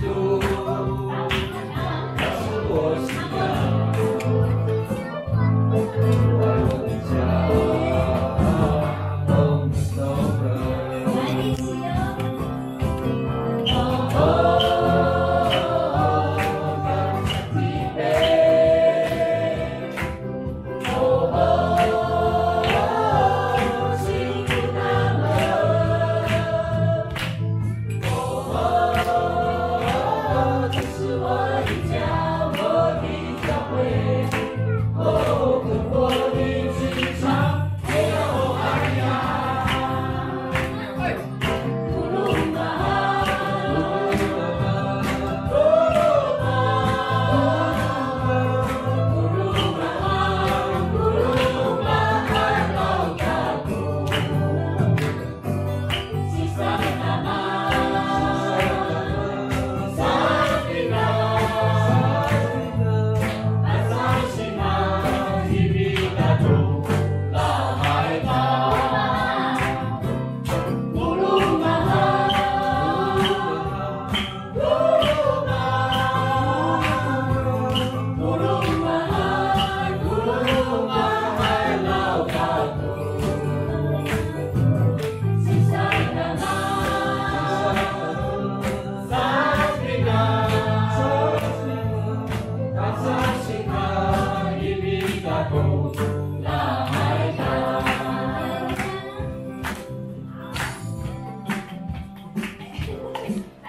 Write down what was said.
do. Bye.